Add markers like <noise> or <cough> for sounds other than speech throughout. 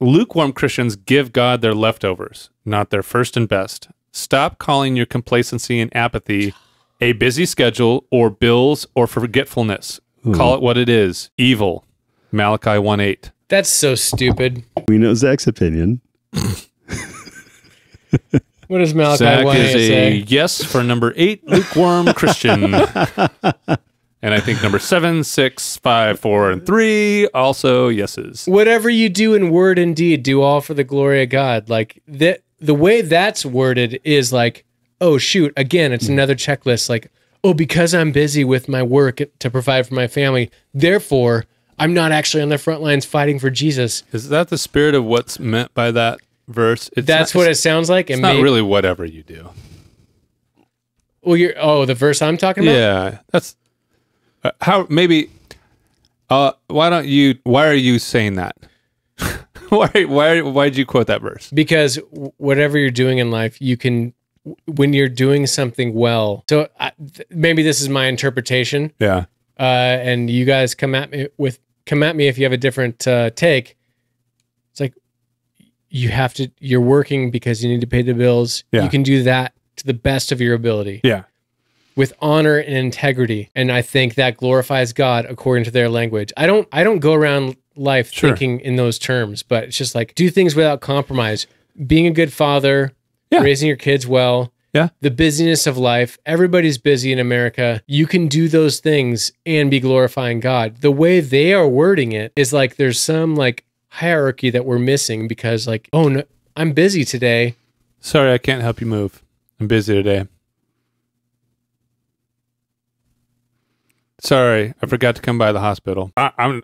lukewarm Christians give God their leftovers, not their first and best. Stop calling your complacency and apathy a busy schedule or bills or forgetfulness. Hmm. Call it what it is evil. Malachi 1 8. That's so stupid. We know Zack's opinion. What does Malachi Zach 1 is a say? yes for number eight, lukewarm Christian. <laughs> and I think number seven, six, five, four, and three also yeses. Whatever you do in word and deed, do all for the glory of God. Like the the way that's worded is like, oh shoot, again, it's another checklist. Like, oh, because I'm busy with my work to provide for my family, therefore I'm not actually on the front lines fighting for Jesus. Is that the spirit of what's meant by that verse? It's That's not, what it sounds like. It's And not may- really whatever you do. Well, you're oh the verse I'm talking about. Yeah, that's uh, how maybe. Uh, why don't you? Why are you saying that? <laughs> why? Why? Why did you quote that verse? because whatever you're doing in life, you can when you're doing something well. So I, th- maybe this is my interpretation, Yeah, uh, and you guys come at me with come at me if you have a different uh, take. It's like you have to. You're working because you need to pay the bills. Yeah. You can do that to the best of your ability yeah, with honor and integrity, and I think that glorifies God according to their language. I don't. I don't go around life Sure. thinking in those terms, but it's just like do things without compromise. Being a good father, Yeah. raising your kids well. Yeah. The busyness of life. Everybody's busy in America. You can do those things and be glorifying God. The way they are wording it is like there's some like hierarchy that we're missing because like, oh no, I'm busy today. Sorry, I can't help you move. I'm busy today. Sorry, I forgot to come by the hospital. I, I'm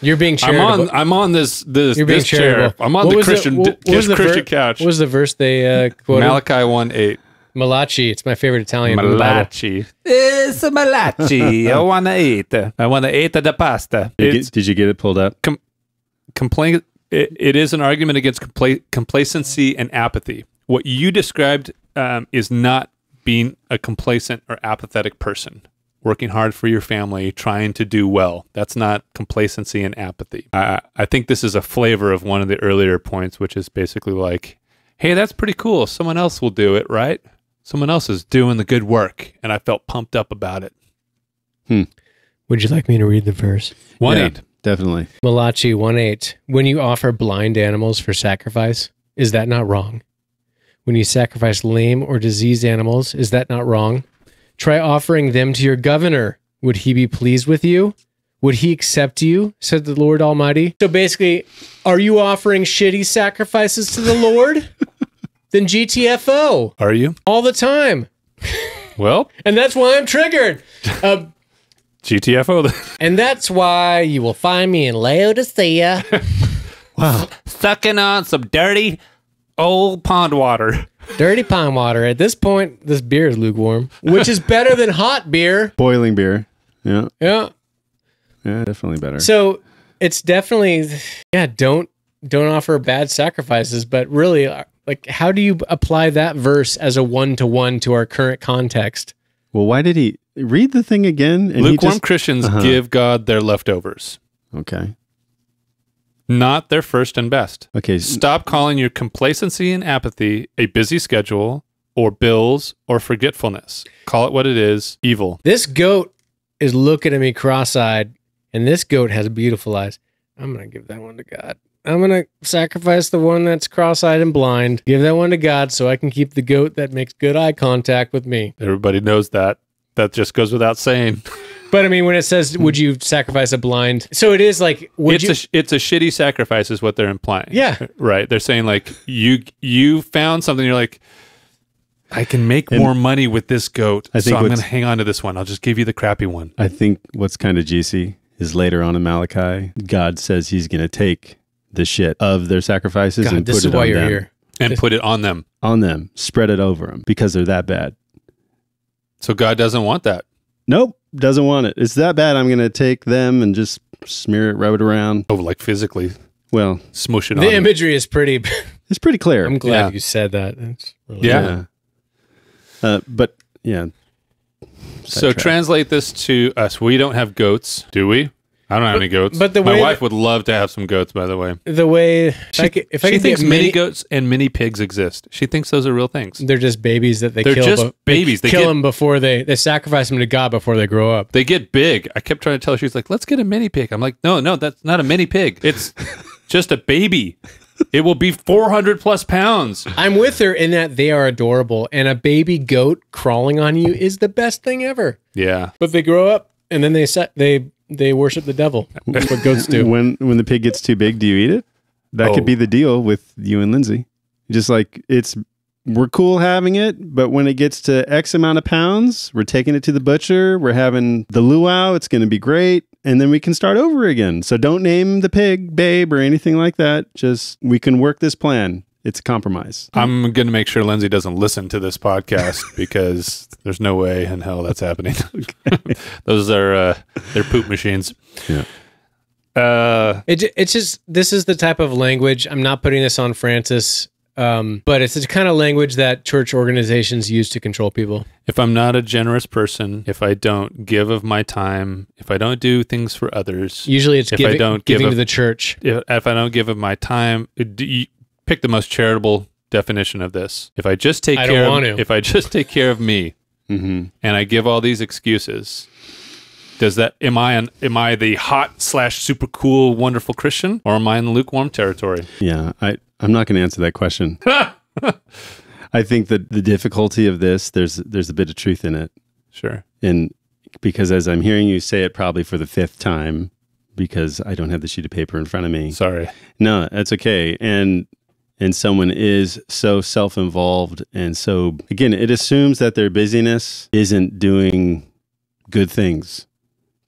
You're being I'm charitable. on I'm on this this, You're being this chair. charitable. I'm on What the was Christian what- what was this the Christian ver- couch. What was the verse they uh, quoted? Malachi one eight. Malachi. It's my favorite Italian. in the Bible. Malachi. It's a malachi. I want to eat. I want to eat the pasta. Did you, It's get, did you get it pulled up? complain. It, it is an argument against compla- complacency and apathy. What you described um, is not being a complacent or apathetic person, working hard for your family, trying to do well. That's not complacency and apathy. I, I think this is a flavor of one of the earlier points, which is basically like, hey, that's pretty cool. Someone else will do it, right? Someone else is doing the good work. And I felt pumped up about it. Hmm. Would you like me to read the verse? One Yeah, eight. Definitely. Malachi 1 8. When you offer blind animals for sacrifice, is that not wrong? When you sacrifice lame or diseased animals, is that not wrong? Try offering them to your governor. Would he be pleased with you? Would he accept you? said the Lord Almighty. So basically, are you offering shitty sacrifices to the Lord? <laughs> then GTFO Are you? all the time. <laughs> Well, And that's why I'm triggered. Uh, GTFO. and that's why you will find me in Laodicea. <laughs> wow. Sucking on some dirty old pond water. Dirty pine water. At this point, this beer is lukewarm, which is better than hot beer. <laughs> Boiling beer. Yeah. Yeah. Yeah, definitely better. So it's definitely yeah. Don't don't offer bad sacrifices, but really, uh, like, how do you apply that verse as a one to one to our current context? well, why did he read the thing again? And he Lukewarm just, Christians Uh-huh. give God their leftovers, okay. Not their first and best. Okay. Stop calling your complacency and apathy a busy schedule or bills or forgetfulness. Call it what it is evil. This goat is looking at me cross-eyed, and this goat has beautiful eyes. I'm gonna give that one to God. I'm gonna sacrifice the one that's cross-eyed and blind. Give that one to God, so I can keep the goat that makes good eye contact with me. Everybody knows that. That just goes without saying. <laughs> But I mean, when it says, "Would you sacrifice a blind?" So it is like, would it's you? a sh- it's a shitty sacrifice is what they're implying. Yeah. Right. They're saying like you you found something you're like I can make And more money with this goat. I so think I'm going to hang on to this one. I'll just give you the crappy one. I think what's kind of juicy is later on in Malachi, God says he's going to take the shit of their sacrifices God, and this put is it why on you're them, here. And put it on them. on them, spread it over them because they're that bad. So God doesn't want that. Nope, doesn't want it. It's that bad. I'm going to take them and just smear it, rub it around. Oh, like physically Well, smush it on. The them. imagery is pretty. <laughs> it's pretty clear. I'm glad Yeah. you said that. It's really Yeah. Uh, but yeah, So Sidetrack. translate this to us. We don't have goats, do we? I don't have any goats. but the my way wife that- would love to have some goats. By the way, The way if I could, if I she could thinks get mini mini, goats and mini pigs exist. She thinks those are real things. they're just babies that they They're kill. just be- babies. They kill get- them before they they sacrifice them to God before they grow up. They get big. I kept trying to tell her. She's like, "Let's get a mini pig." I'm like, "No, no, that's not a mini pig. It's <laughs> just a baby. It will be 400 plus pounds." I'm with her in that they are adorable, and a baby goat crawling on you is the best thing ever. Yeah. But they grow up and then they set they they worship the devil. That's what goats do. <laughs> When when the pig gets too big, do you eat it? That Oh. could be oh. the deal with you and Lindsay. Just like it's we're cool having it, but when it gets to X amount of pounds, we're taking it to the butcher. We're having the luau. It's going to be great, and then we can start over again. So don't name the pig babe or anything like that. Just we can work this plan. It's a compromise. I'm going to make sure Lindsay doesn't listen to this podcast <laughs> because there's no way in hell that's happening. <laughs> <laughs> Those are uh, they're poop machines. Yeah. Uh, It, it's just this is the type of language. I'm not putting this on Francis, um, but it's the kind of language that church organizations use to control people. if I'm not a generous person, if I don't give of my time, if I don't do things for others, Usually, it's If I don't give giving a- to the church. if, if I don't give of my time, do you pick the most charitable definition of this. If I just take I don't care, want of, to. if I just take care of me, hmm and I give all these excuses, does that am I an, am I the hot slash super cool wonderful Christian, or am I in lukewarm territory? Yeah, I I'm not going to answer that question. <laughs> I think that the difficulty of this there's there's a bit of truth in it. Sure. And because as I'm hearing you say it probably for the fifth time, because I don't have the sheet of paper in front of me. Sorry. No, that's okay. And and someone is so self-involved and so again, it assumes that their busyness isn't doing good things.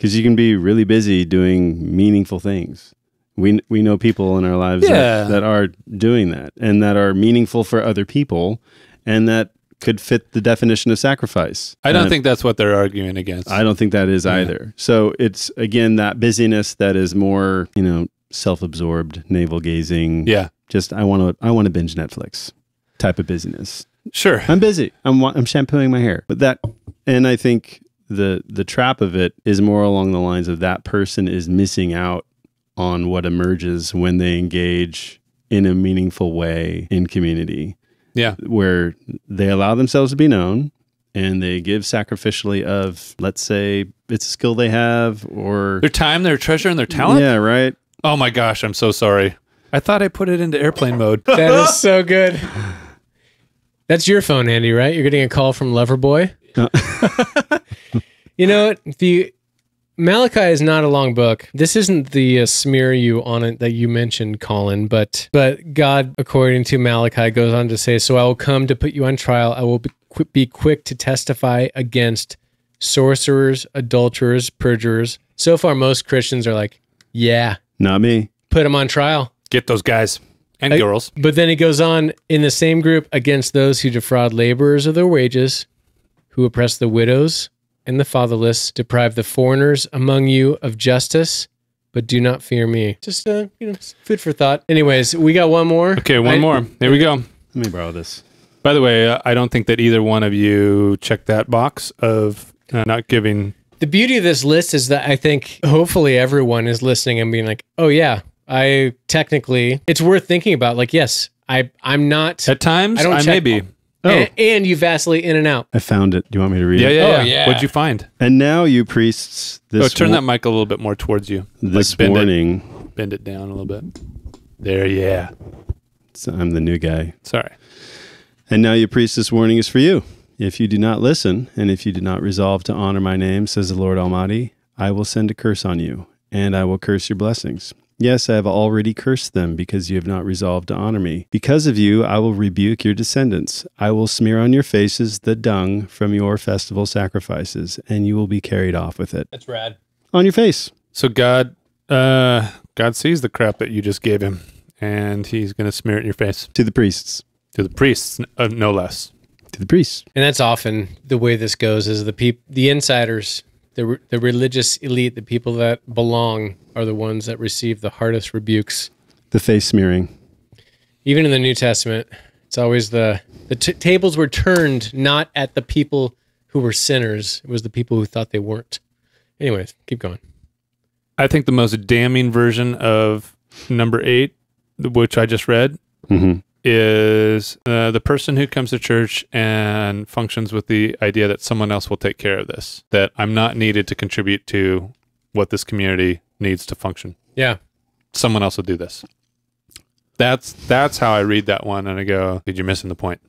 Cuz you can be really busy doing meaningful things. We we know people in our lives Yeah. that, that are doing that and that are meaningful for other people and that could fit the definition of sacrifice. I don't And think that's what they're arguing against. I don't think that is either. So it's again that busyness that is more, you know, self-absorbed, navel gazing. yeah. Just I want to I want to binge Netflix type of busyness. Sure. I'm busy. I'm I'm shampooing my hair. But that and I think the the trap of it is more along the lines of that person is missing out on what emerges when they engage in a meaningful way in community Yeah. where they allow themselves to be known and they give sacrificially of let's say it's a skill they have or Their time, their treasure, and their talent. yeah right Oh my gosh, I'm so sorry. I thought I put it into airplane mode. <laughs> That is so good. That's your phone, Andy, right? You're getting a call from Loverboy. <laughs> you know what? The Malachi is not a long book. This isn't the uh, smear you on it that you mentioned, Colin, but but God, according to Malachi, goes on to say, "So I will come to put you on trial. I will be, qui- be quick to testify against sorcerers, adulterers, perjurers." So far, most Christians are like, "Yeah, not me put them on trial." Get those guys and I- girls. But then he goes on in the same group against those who defraud laborers of their wages, who oppress the widows and the fatherless, deprive the foreigners among you of justice, but do not fear me. Just uh, you know, food for thought. Anyways, we got one more. Okay, one I- more. Here we go. let me borrow this By the way, uh, I don't think that either one of you checked that box of uh, not giving. The beauty of this list is that I think hopefully everyone is listening and being like, "Oh yeah, I technically it's worth thinking about." Like, yes, I I'm not At times, I I, don't may check- be. Oh. and, and you vacillate in and out. i found it do you want me to read Yeah, it yeah, Oh, yeah. yeah. What'd you find? and now you priests this oh, turn mo- that mic a little bit more towards you. this Like bend it. morning Bend it down a little bit. There, yeah. so i'm the new guy Sorry. And now you priests this warning is for you. If you do not listen, and if you do not resolve to honor my name, says the Lord Almighty, I will send a curse on you, and I will curse your blessings. Yes, I have already cursed them because you have not resolved to honor me. Because of you, I will rebuke your descendants. I will smear on your faces the dung from your festival sacrifices, and you will be carried off with it. That's rad. On your face. So God, uh, God sees the crap that you just gave him, and He's going to smear it in your face To the priests. to the priests, uh, no less. To the priests. And that's often the way this goes is the peop- the insiders, the re- the religious elite, the people that belong are the ones that receive the hardest rebukes. The face smearing. Even in the New Testament, it's always the the t- tables were turned not at the people who were sinners, it was the people who thought they weren't. Anyways, keep going. I think the most damning version of number eight, which I just read, Mm-hmm. Is uh, the person who comes to church and functions with the idea that someone else will take care of this, that I'm not needed to contribute to what this community needs to function. Yeah. Someone else will do this. That's that's how I read that one, and I go, did you're missing the point."